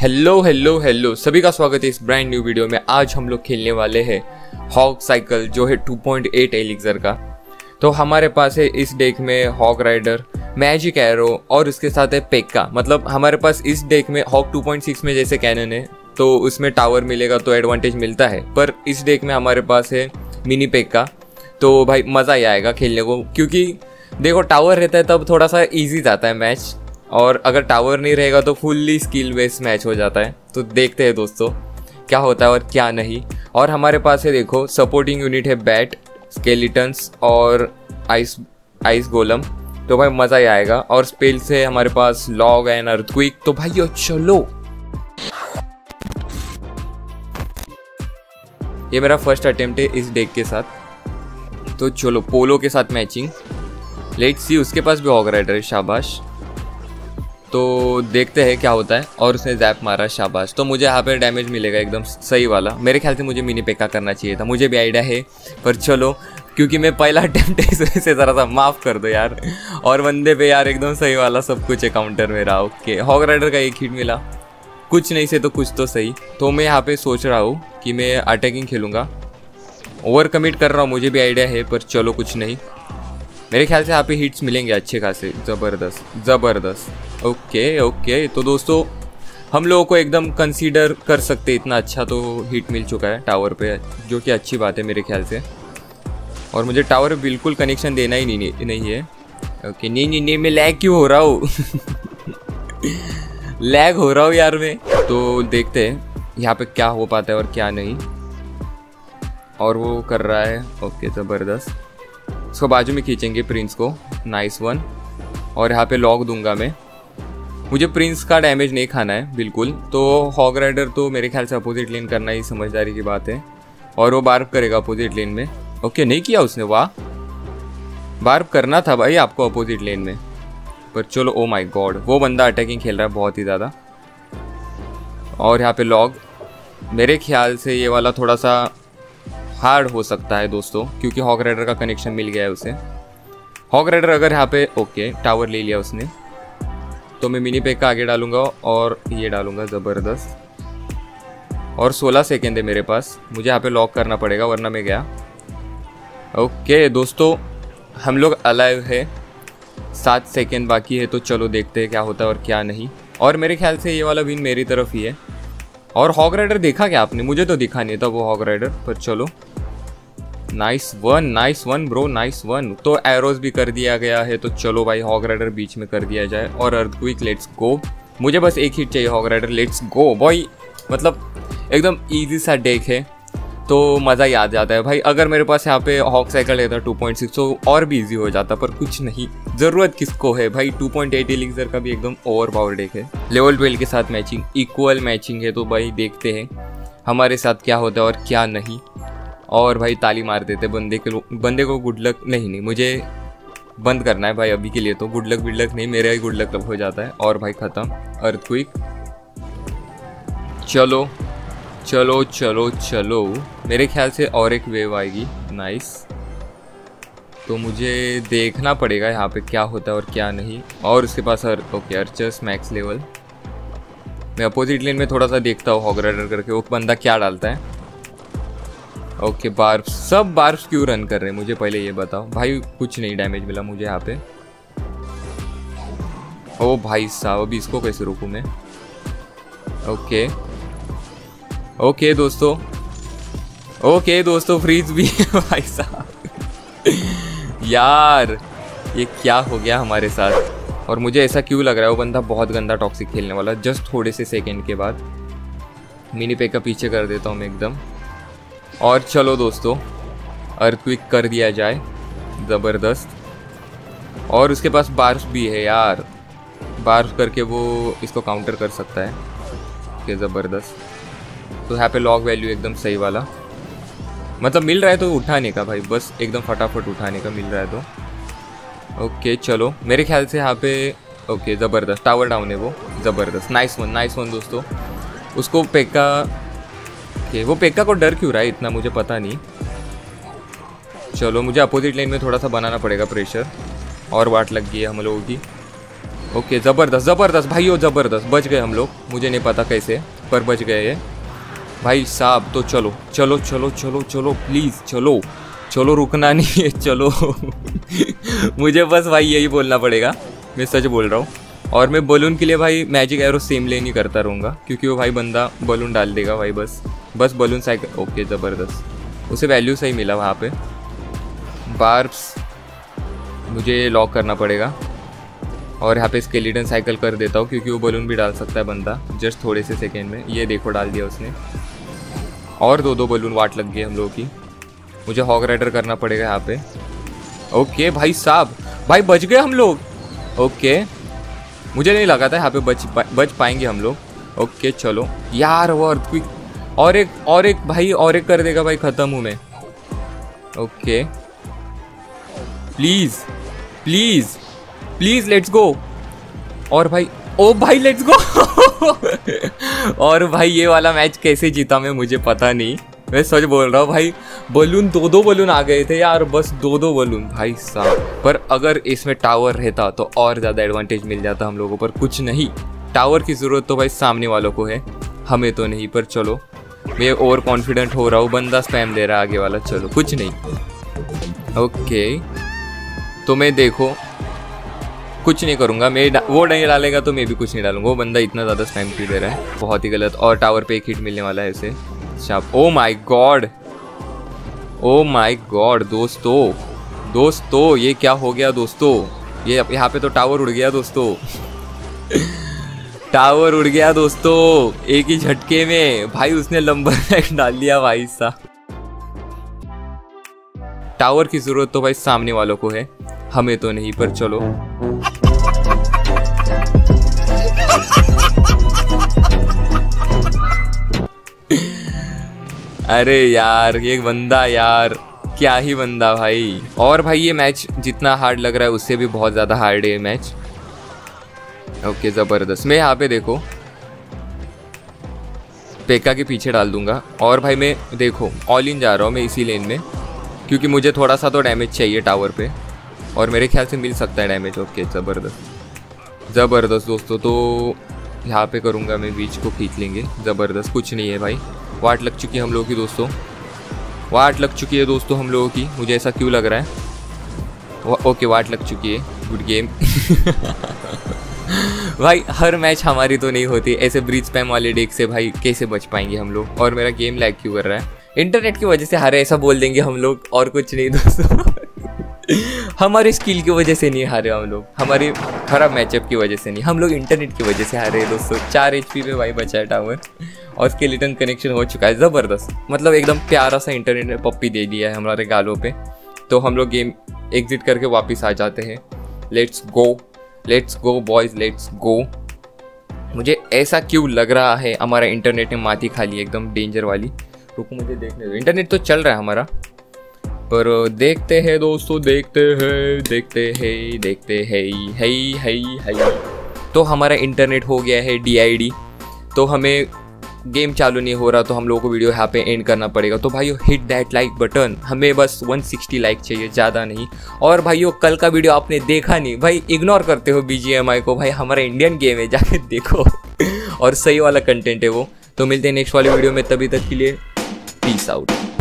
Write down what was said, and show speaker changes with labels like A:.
A: Hello hello hello सभी का स्वागत है इस ब्रांड न्यू वीडियो में। आज हम लोग खेलने वाले हैं हॉक साइकिल जो है 2.8 पॉइंट एलिक्सर का। तो हमारे पास है इस डेक में हॉक राइडर मैजिक एरो और उसके साथ है पेक्का मतलब हमारे पास इस डेक में हॉक 2.6 में जैसे कैनन है तो उसमें टावर मिलेगा तो एडवांटेज मिलता है। पर इस डेक में हमारे पास है मिनी पेक्का तो भाई मज़ा ही आएगा खेलने को, क्योंकि देखो टावर रहता है तब थोड़ा सा ईजी जाता है मैच और अगर टावर नहीं रहेगा तो फुल्ली स्किल बेस्ड मैच हो जाता है। तो देखते हैं दोस्तों, क्या होता है और क्या नहीं। और हमारे पास है देखो सपोर्टिंग यूनिट है बैट स्केलिटन्स और आइस आइस गोलम तो भाई मज़ा ही आएगा। और स्पेल से हमारे पास लॉग एंड अर्थक्विक तो भाई चलो। ये मेरा फ़र्स्ट अटेम्प्ट है इस डेक के साथ। तो चलो पोलो के साथ मैचिंग लेट सी उसके पास भी ऑग राइडर है, शाबाश। तो देखते हैं क्या होता है। और उसने जैप मारा, शाबाश। तो मुझे यहाँ पर डैमेज मिलेगा एकदम सही वाला। मेरे ख्याल से मुझे मिनी पेका करना चाहिए था। मुझे भी आइडिया है, पर चलो, क्योंकि मैं पहला अटेम्प्ट इस से ज़रा सा माफ़ कर दो यार। और बंदे पे यार एकदम सही वाला सब कुछ है काउंटर मेरा ओके हॉक राइडर का एक हिट मिला। कुछ नहीं से तो कुछ तो सही। तो मैं यहाँ पे सोच रहा हूँ कि मैं अटैकिंग खेलूँगा। ओवर कमिट कर रहा हूँ, मुझे भी आइडिया है, पर चलो कुछ नहीं। मेरे ख्याल से यहाँ पे हिट्स मिलेंगे अच्छे खासे, ज़बरदस्त ज़बरदस्त। ओके ओके तो दोस्तों, हम लोगों को एकदम कंसीडर कर सकते इतना अच्छा तो हिट मिल चुका है टावर पे, जो कि अच्छी बात है मेरे ख्याल से। और मुझे टावर बिल्कुल कनेक्शन देना ही नहीं नहीं है। ओके नहीं नहीं नहीं, मैं लैग क्यों हो रहा हूँ? लैग हो रहा हूँ यार मैं। तो देखते हैं, यहाँ पे क्या हो पाता है और क्या नहीं। और वो कर रहा है ओके ज़बरदस्त। उसको बाजू में खींचेंगे प्रिंस को। नाइस वन और यहाँ पे लॉक दूँगा मैं। मुझे प्रिंस का डैमेज नहीं खाना है, बिल्कुल। तो हॉग राइडर तो मेरे ख्याल से अपोजिट लेन करना ही समझदारी की बात है। और वो बार्फ करेगा अपोजिट लेन में। ओके नहीं किया उसने, वाह। बार्फ करना था भाई आपको अपोजिट लेन में। पर चलो ओ माई गॉड वो बंदा अटैकिंग खेल रहा है बहुत ही ज़्यादा। और यहाँ पे लॉग मेरे ख्याल से ये वाला थोड़ा सा हार्ड हो सकता है दोस्तों, क्योंकि हॉक राइडर का कनेक्शन मिल गया है उसे। हॉक राइडर अगर यहाँ पे, ओके, टावर ले लिया उसने तो मैं मिनी पैक का आगे डालूँगा और ये डालूँगा ज़बरदस्त। और 16 सेकेंड है मेरे पास, मुझे यहाँ पे लॉक करना पड़ेगा, वरना मैं गया। ओके, दोस्तों, हम लोग अलाइव है। सात सेकेंड बाकी है तो चलो देखते हैं क्या होता है और क्या नहीं। और मेरे ख्याल से ये वाला विन मेरी तरफ़ ही है। और हॉक राइडर देखा क्या आपने? मुझे तो दिखा नहीं था वो हॉक राइडर, पर चलो। Nice one nice one bro nice one तो एरोज भी कर दिया गया है तो चलो भाई हॉक राइडर बीच में कर दिया जाए। और अर्थ क्विक लेट्स गो मुझे बस एक हिट चाहिए hawk rider let's go boy मतलब एकदम इजी सा डेक है तो मज़ा ही आ जाता है। भाई, अगर मेरे पास यहाँ पे हॉक साइकिल रहता टू पॉइंट सिक्स तो और भी इजी हो जाता, पर कुछ नहीं। ज़रूरत किसको है? भाई टू पॉइंट एट एलिक्सर का भी एकदम ओवर पावर डेक है। लेवल ट्वेल्व के साथ मैचिंग इक्वल मैचिंग है तो भाई देखते हैं, हमारे साथ क्या होता है और क्या नहीं। और भाई ताली मार देते बंदे के बंदे को गुड लक नहीं नहीं मुझे बंद करना है भाई अभी के लिए तो। गुड लक विड लक नहीं मेरा ही गुड लक हो जाता है। और भाई ख़त्म। अर्थ क्विक चलो चलो चलो चलो। मेरे ख्याल से और एक वेव आएगी। नाइस तो मुझे देखना पड़ेगा यहाँ पे क्या होता है और क्या नहीं। और उसके पास अर, ओके अर्चर्स मैक्स लेवल मैं अपोजिट लेन में थोड़ा सा देखता हूँ हॉगराइडर करके। वो बंदा क्या डालता है? ओके बार्फ सब बार्फ क्यों रन कर रहे हैं? मुझे पहले ये बताओ। भाई, कुछ नहीं डैमेज मिला मुझे यहाँ पे। ओ भाई साहब, अभी इसको कैसे रोकूँ मैं? ओके ओके दोस्तों। ओके दोस्तों फ्रीज भी भाई साहब। यार, ये क्या हो गया हमारे साथ? और मुझे ऐसा क्यों लग रहा है वो बंदा बहुत गंदा टॉक्सिक खेलने वाला? जस्ट थोड़े से सेकेंड के बाद। मिनी पे का पीछे कर देता हूँ मैं एकदम। और चलो दोस्तों अर्थक्विक कर दिया जाए, ज़बरदस्त। और उसके पास बार्स भी है यार। बार्स करके वो इसको काउंटर कर सकता है, कि ज़बरदस्त। तो यहाँ पे लॉग वैल्यू एकदम सही वाला। मतलब मिल रहा है तो उठाने का भाई, बस एकदम फटाफट उठाने का मिल रहा है तो। ओके चलो। मेरे ख्याल से यहाँ पे ओके ज़बरदस्त। टावर डाउन है वो, ज़बरदस्त। नाइस वन नाइस वन दोस्तों। उसको पेक्का ओके वो पेक्का को डर क्यों रहा है इतना, मुझे पता नहीं। चलो, मुझे अपोजिट लाइन में थोड़ा सा बनाना पड़ेगा प्रेशर और वाट लग गई है हम लोगों की। ओके ज़बरदस्त ज़बरदस्त, भाई, वो ज़बरदस्त। बच गए हम लोग, मुझे नहीं पता कैसे, पर बच गए ये। भाई साहब तो चलो चलो चलो चलो चलो प्लीज़ चलो। चलो, रुकना नहीं है, चलो। मुझे बस भाई यही बोलना पड़ेगा, मैं सच बोल रहा हूँ। और मैं बलून के लिए भाई मैजिक एरो सेम लेन ही करता रहूँगा, क्योंकि वो भाई बंदा बलून डाल देगा भाई, बस। बस बलून साइकिल ओके ज़बरदस्त। उसे वैल्यू सही मिला वहाँ पे। बार्ब्स मुझे लॉक करना पड़ेगा। और यहाँ पे स्केलेटन साइकिल कर देता हूँ, क्योंकि वो बलून भी डाल सकता है बंदा। जस्ट थोड़े से सेकेंड में। ये देखो, डाल दिया उसने। और दो दो बलून वाट लग गए हम लोगों की। मुझे हॉक राइडर करना पड़ेगा यहाँ पे। ओके भाई साहब, भाई बच गए हम लोग। ओके मुझे नहीं लगा था यहाँ पे बच बच पाएँगे हम लोग। ओके चलो। यार, वो क्विक और एक और एक भाई, और एक कर देगा भाई, ख़त्म हूँ मैं। Okay. Please please please let's go और भाई, ओ भाई लेट्स गो और भाई, ये वाला मैच कैसे जीता मैं मुझे पता नहीं। मैं सच बोल रहा हूँ, भाई बलून दो दो बलून आ गए थे यार, बस दो दो बलून भाई साहब, पर अगर इसमें टावर रहता तो और ज़्यादा एडवांटेज मिल जाता हम लोगों पर। कुछ नहीं टावर की ज़रूरत तो भाई सामने वालों को है, हमें तो नहीं, पर चलो। मैं ओवर कॉन्फिडेंट हो रहा हूँ, बंदा स्पैम दे रहा है आगे वाला, चलो, कुछ नहीं। ओके तो मैं देखो, कुछ नहीं करूँगा, मैं वो नहीं डालेगा तो मैं भी कुछ नहीं डालूँगा, वो बंदा इतना ज़्यादा स्पैम क्यों दे रहा है? बहुत ही गलत, और टावर पे एक हिट मिलने वाला है इसे शाप ओ माई गॉड ओ माई गॉड दोस्तों दोस्तों, ये क्या हो गया दोस्तों? ये यहाँ पे तो टावर उड़ गया दोस्तों। टावर उड़ गया दोस्तों, एक ही झटके में। भाई, उसने लंबर बैग डाल दिया भाई साहब। टावर की ज़रूरत तो भाई सामने वालों को है, हमें तो नहीं, पर चलो। अरे यार, ये बंदा यार, क्या ही बंदा भाई। और भाई, ये मैच जितना हार्ड लग रहा है, उससे भी बहुत ज़्यादा हार्ड है ये मैच ओके ज़बरदस्त। मैं यहाँ पे देखो पेका के पीछे डाल दूँगा। और भाई मैं, देखो ऑल इन जा रहा हूँ मैं इसी लेन में, क्योंकि मुझे थोड़ा सा तो डैमेज चाहिए टावर पे। और मेरे ख्याल से मिल सकता है डैमेज ओके ज़बरदस्त। ज़बरदस्त दोस्तों तो यहाँ पे करूँगा मैं बीच को खींच लेंगे। ज़बरदस्त, कुछ नहीं है भाई। वाट लग चुकी है हम लोगों की दोस्तों। वाट लग चुकी है दोस्तों हम लोगों की। मुझे ऐसा क्यों लग रहा है? ओके वाट लग चुकी है। गुड गेम भाई, हर मैच हमारी तो नहीं होती। ऐसे ब्रिज स्पैम वाले डेक से भाई कैसे बच पाएँगे हम लोग? और मेरा गेम लैग क्यों कर रहा है? इंटरनेट की वजह से हारे ऐसा बोल देंगे हम लोग, और कुछ नहीं दोस्तों। हमारी स्किल की वजह से नहीं हारे हम लोग। हमारी खराब मैचअप की वजह से नहीं। हम लोग इंटरनेट की वजह से हारे दोस्तों। चार एच पी पे भाई बचा है टावर और उसके रिटर्न कनेक्शन हो चुका है ज़बरदस्त। मतलब एकदम प्यारा सा इंटरनेट ने पप्पी दे दिया है हमारे गालों पे। तो हम लोग गेम एग्जिट करके वापस आ जाते हैं। Let's go let's go boys let's go मुझे ऐसा क्यों लग रहा है हमारा इंटरनेट ने माथी खा ली, एकदम डेंजर वाली। रुको, मुझे देखने दो। इंटरनेट तो चल रहा है हमारा। पर देखते हैं दोस्तों, देखते हैं देखते हैं देखते हैं है है है तो हमारा इंटरनेट हो गया है डी तो हमें गेम चालू नहीं हो रहा तो हम लोगों को वीडियो यहाँ पे एंड करना पड़ेगा। तो भाइयों हिट दैट लाइक बटन हमें बस 160 लाइक चाहिए, ज़्यादा नहीं। और भाइयों, कल का वीडियो आपने देखा नहीं, भाई इग्नोर करते हो बी को। भाई, हमारा इंडियन गेम है, जाके देखो। और सही वाला कंटेंट है वो। तो मिलते हैं नेक्स्ट वाले वीडियो में, तभी तक के लिए पीस आउट